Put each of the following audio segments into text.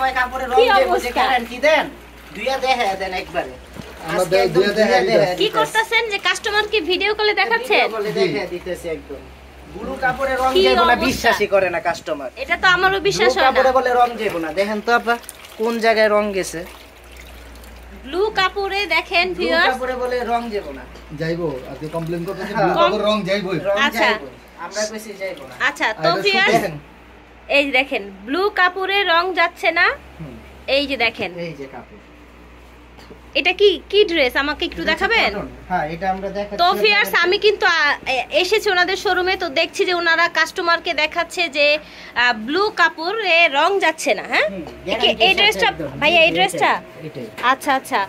কয় কাপড়ে রং কি দেব যে অবস্থা? গ্যারান্টি দেন। দুইয়া দেখে দেন একবারে। কি করতেছেন যে কাস্টমারকে ভিডিও কলে দেখাচ্ছেন ভিডিও দেখে দিতেছি একদম। ব্লু কাপড়ে রং কি দেব না বিশ্বাসই করে না কাস্টমার এটা তো আমারও বিশ্বাস ব্লু হয় কাপড়ে বলে রং দেব না। দেখেন তো আপা কোন জায়গায় রং গেছে? ব্লু কাপড়ে দেখেন ব্লু কাপড়ে বলে রং দেব না। যাইবো আজকে কমপ্লেন করতেছে। ব্লু কাপড় রং যাইবই। রং আচ্ছা। আমরা বেশি যাইবো না। আচ্ছা তো ভিউয়ার্স দেখেন। এই যে দেখেন ব্লু কাপড়ে রং যাচ্ছে না। এই যে দেখেন। এই যে কাপড়। এটা কি কি ড্রেস আমাকে একটু দেখাবেন? হ্যাঁ এটা আমরা দেখাচ্ছি তো ফিয়ার্স আমি কিন্তু এসেছি ওনাদের শোরুমে তো দেখছি যে ওনারা কাস্টমারকে দেখাচ্ছে যে ব্লু কাপড়ে রং যাচ্ছে না হ্যাঁ? এই ড্রেসটা। ভাইয়া এই ড্রেসটা। আচ্ছা আচ্ছা।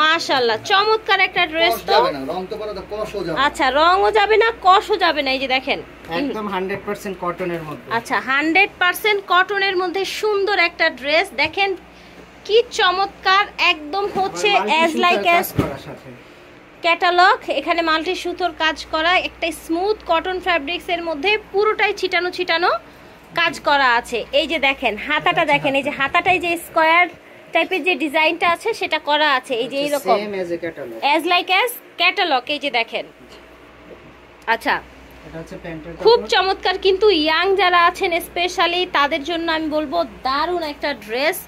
মাশাআল্লাহ চমৎকার একটা ড্রেস তো। আচ্ছা রংও যাবে না কষও যাবে না এই যে দেখেন। একদম 100% কটনের মধ্যে। আচ্ছা হান্ড্রেড পার্সেন্ট কটনের মধ্যে সুন্দর একটা ড্রেস দেখেন কি চমৎকার একদম হচ্ছে অ্যাজ লাইক অ্যাজ ক্যাটালগ এখানে মাল্টি সুতোর কাজ করা একটা স্মুথ কটন ফ্যাব্রিক্স এর মধ্যে পুরোটাই ছিটানো ছিটানো কাজ করা আছে। এই যে দেখেন হাতাটা দেখেন এই যে হাতাটাই যে স্কোয়ার টাইপের যে ডিজাইনটা আছে সেটা করা আছে। এই যে এইরকম। a catalog। As like as catalogue এই যে দেখেন। আচ্ছা। এটা হচ্ছে প্যান্টের খুব চমৎকার কিন্তু ইয়াং যারা আছেন স্পেশালি তাদের জন্য আমি বলব দারুণ একটা ড্রেস।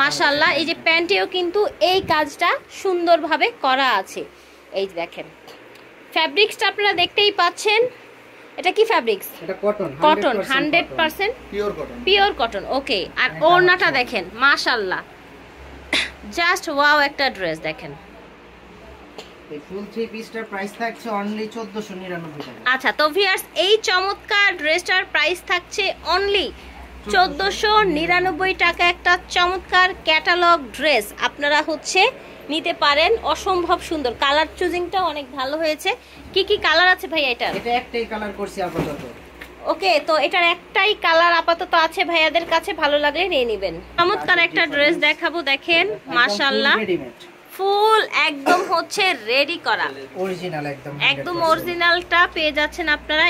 মাশাল্লাহ এই যে প্যান্টেও কিন্তু এই কাজটা সুন্দরভাবে করা আছে। এই যে দেখেন। ফ্যাব্রিক্সটা আপনারা দেখতেই পাচ্ছেন। এটা কি ফ্যাব্রিক্স? এটা cotton cotton hundred percent pure cotton pure cotton okay আর এটা ওড়নাটা দেখেন মাশাল্লাহ জাস্ট ওয়াও একটা ড্রেস দেখেন। এই ফুল থ্রি পিসটার প্রাইস থাকছে অনলি 1499 টাকা। আচ্ছা তো ভিয়ার্স এই চমৎকার ড্রেসটার প্রাইস থাকছে অনলি চোদ্দোশো নিরানব্বই টাকা একটা চমৎকার ক্যাটালগ ড্রেস আপনারা হচ্ছে নিতে পারেন অসম্ভব সুন্দর। কালার চুজিংটা অনেক ভালো হয়েছে। কি কি কালার আছে ভাই এটার? এটা একটাই কালার করছি আপাতত। ওকে তো এটার একটাই কালার আপাতত আছে ভাইয়াদের কাছে ভালো লাগলে নিয়ে নেবেন। চমৎকার একটা ড্রেস দেখাবো দেখেন মাশাল্লাহ ফুল একদম হচ্ছে রেডি করা। অরিজিনাল একদম একদম অরিজিনালটা পেয়ে যাচ্ছেন আপনারা।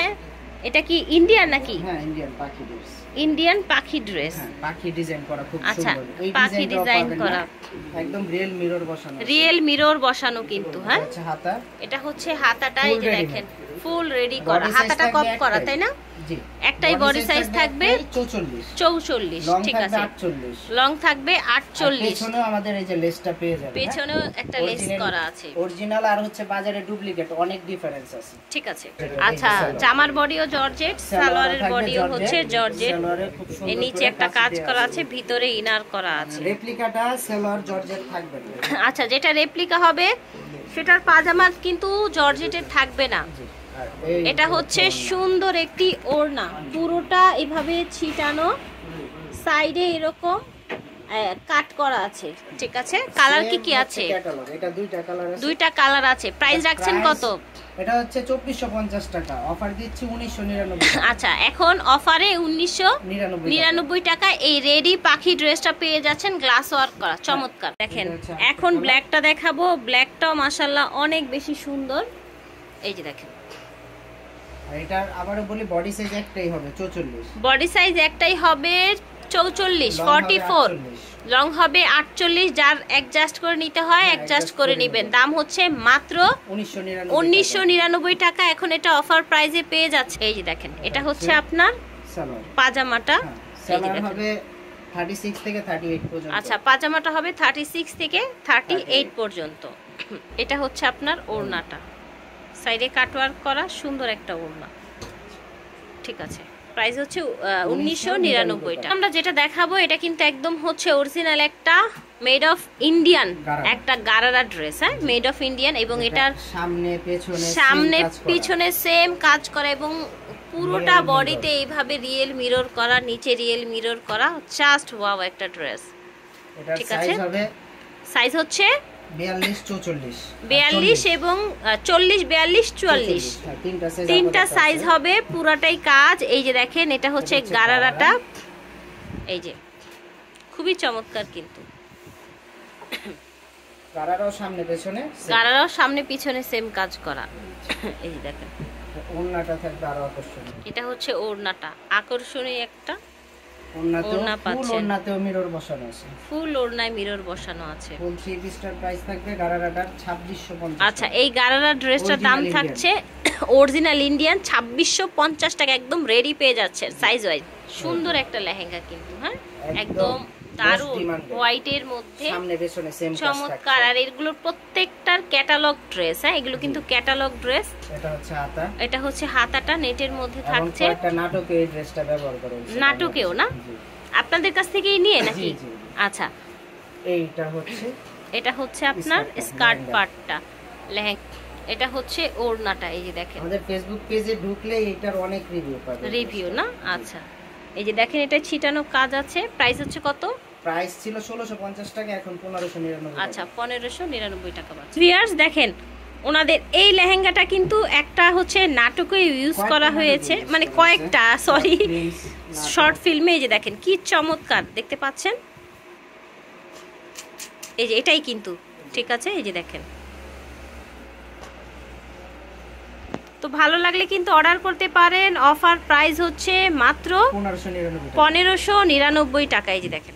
এটা কি ইন্ডিয়ান নাকি? হ্যাঁ ইন্ডিয়ান পাখি ড্রেস ইন্ডিয়ান পাখি ড্রেস হ্যাঁ পাখি ডিজাইন করা খুব আচ্ছা, পাখি ডিজাইন করা। একদম রিয়েল মিরর বসানো। রিয়েল মিরর বসানো কিন্তু হ্যাঁ। এটা হচ্ছে হাতাটা এই যে দেখেন। ফুল রেডি করা। হাতাটা কপ করা। তাই না? একটাই body size থাকবে 44 চৌচল্লিশ। ঠিক আছে। লং থাকবে আটচল্লিশ। আমাদের এই যে লেসটা পেয়ে যাবে পেছনেও একটা লেস করা আছে। অরিজিনাল আর হচ্ছে বাজারে ডুপ্লিকেট অনেক ডিফারেন্স আছে। ঠিক আছে। আচ্ছা জামার বডিও জর্জেট সালোয়ারের বডিও হচ্ছে জর্জেট সালোয়ারে এর নিচে একটা কাজ করা আছে। ভিতরে ইনার করা আছে। রেপ্লিকাটা সেলর জর্জেট থাকবে। আচ্ছা যেটা রেপ্লিকা হবে সেটার পাজামা কিন্তু জর্জেটের থাকবে না। এটা হচ্ছে সুন্দর একটি ওড়না। পুরোটা এভাবে ছিটানো সাইডে এরকম কাট করা আছে। ঠিক আছে? কালার কি কি আছে? এটা দুইটা কালার আছে। দুইটা কালার আছে। প্রাইস রাখছেন কত? এটা হচ্ছে 2450 টাকা। অফার দিচ্ছি 1999 আচ্ছা এখন অফারে উনিশশো নিরানব্বই টাকা। এই রেডি পাখি ড্রেসটা পেয়ে যাচ্ছেন গ্লাস ওয়ার্ক করা। চমৎকার। দেখেন এখন ব্ল্যাকটা দেখাবো। ব্ল্যাকটাও মাসাল্লাহ অনেক বেশি সুন্দর। এই যে দেখেন। এটার আবারও বলি বডি সাইজ একটাই হবে 44 বডি সাইজ একটাই হবে চৌচল্লিশ ফর্টি ফোর 48 লং হবে আটচল্লিশ যার অ্যাডজাস্ট করে নিতে হয় হ্যাঁ, অ্যাডজাস্ট করে নেবেন। দাম হচ্ছে মাত্র উনিশশো নিরানব্বই টাকা। এখন এটা অফার প্রাইজে পেয়ে যাচ্ছে। এই যে দেখেন এটা হচ্ছে আপনার পাজামাটা। হ্যাঁ এই যে সালোয়ার দেখেন। হবে 36 থেকে 38 পর্যন্ত। আচ্ছা পাজামাটা হবে থার্টি সিক্স থেকে থার্টি এইট পর্যন্ত। এটা হচ্ছে আপনার ওড়নাটা। সাইডে কাটওয়ার্ক করা সুন্দর একটা ওড়না। ঠিক আছে। প্রাইস হচ্ছে উনিশশো নিরানব্বই টাকা আমরা যেটা দেখাবো এটা কিন্তু একদম হচ্ছে অরিজিনাল একটা মেড অফ ইন্ডিয়ান একটা গারারা ড্রেস হ্যাঁ? মেড অফ ইন্ডিয়ান এবং এটার সামনে পেছনে সামনে পিছনে সেম কাজ করা এবং পুরোটা বডিতে এইভাবে রিয়েল মিরর করা নিচে রিয়েল মিরর করা জাস্ট ওয়াও একটা ড্রেস ঠিক সাইজ আছে। হবে সাইজ হচ্ছে 42 44 বিয়াল্লিশ এবং চল্লিশ বিয়াল্লিশ চুয়াল্লিশ। তিনটা সাইজ হবে পুরাটাই কাজ। এই যে দেখেন এটা হচ্ছে হচ্ছে গারারাটা। এই যে খুবই চমৎকার কিন্তু। গারারাও সামনে পেছনে গারারাও সামনে পিছনে সেম কাজ করা। এই দেখেন। ওড়নাটা থাকবে আরও আকর্ষণীয়। এটা হচ্ছে ওড়নাটা। আকর্ষণীয় একটা ওড়না ফুল পাচ্ছেন। ওড়নাতেও মিরর বসানো আছে। ফুল ওড়নায় মিরর বসানো আছে। ফুল থ্রি পিসটার প্রাইস থাকবে গারারাটার ছাব্বিশশো পঞ্চাশ আচ্ছা এই গারারা ড্রেসটার দাম থাকছে অরিজিনাল ইন্ডিয়ান ছাব্বিশশো পঞ্চাশ টাকা একদম রেডি পেয়ে যাচ্ছে সাইজ ওয়াইজ সুন্দর একটা লেহেঙ্গা কিন্তু হ্যাঁ? একদম দারুণ demanded। হোয়াইটের মধ্যে সামনে পেছনে সেম চমৎকার। আর এগুলোর প্রত্যেকটার ক্যাটালগ ড্রেস হ্যাঁ এগুলো কিন্তু ক্যাটালগ ড্রেস এটা হচ্ছে হাতা। এটা হচ্ছে হাতাটা নেটের মধ্যে থাকছে। কয়েকটা নাটকে এই ড্রেসটা ব্যবহার করে নাটকেও না? আপনাদের কাছ থেকেই নিয়ে নাকি। আচ্ছা। এইটা হচ্ছে এটা হচ্ছে আপনার স্কার্ট স্কার্ট পার্টটা লেহেঙ্গা। এটা হচ্ছে ওড়নাটা এই যে দেখেন। আমাদের ফেসবুক পেজে ঢুকলে এটার অনেক রিভিউ পাবেন। রিভিউ না? আচ্ছা। এই যে দেখেন এটা ছিটানো কাজ আছে। প্রাইস হচ্ছে কত? প্রাইস ছিল ষোলোশো পঞ্চাশ টাকা এখন পনেরোশো নিরানব্বই আচ্ছা পনেরোশো নিরানব্বই টাকা পাচ্ছে। ভিয়ার্স দেখেন ওনাদের এই লেহেঙ্গাটা কিন্তু একটা হচ্ছে নাটকে ইউজ করা হয়েছে। মানে কয়েকটা সরি। শর্ট ফিল্মে এই যে দেখেন কি চমৎকার দেখতে পাচ্ছেন? এই যে এটাই কিন্তু ঠিক আছে? এই যে দেখেন। তো ভালো লাগলে কিন্তু অর্ডার করতে পারেন। অফার প্রাইস হচ্ছে মাত্র পনেরোশো নিরানব্বই টাকা। এই যে দেখেন।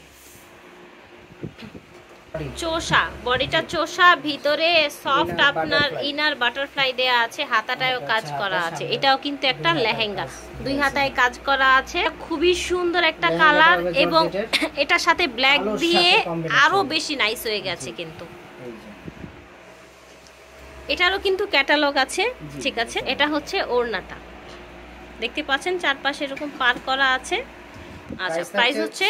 চোষা বডিটা চোষা ভিতরে সফট আপনার ইনার বাটারফ্লাই দেয়া আছে হাতাটায়ও কাজ করা আছে। এটাও কিন্তু একটা লেহেঙ্গা। দুই হাতায় কাজ করা আছে। খুবই সুন্দর একটা কালার এবং। এটার সাথে ব্ল্যাক দিয়ে আরও বেশি নাইস হয়ে গেছে কিন্তু। এটারও কিন্তু ক্যাটালগ আছে ঠিক আছে? এটা হচ্ছে ওড়নাটা। দেখতে পাচ্ছেন চারপাশে এরকম পার করা আছে। আচ্ছা প্রাইস হচ্ছে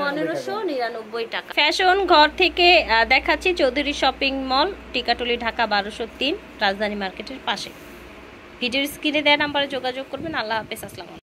পনেরোশো টাকা। নিরানব্বই টাকা। ফ্যাশন ঘর থেকে দেখাচ্ছি চৌধুরী শপিং মল টিকাটুলি ঢাকা বারোশো তিন রাজধানী মার্কেটের পাশে। ভিডিওর স্ক্রিনে দেওয়া নাম্বারে যোগাযোগ করবেন। আল্লাহ হাফেজ আসসালাম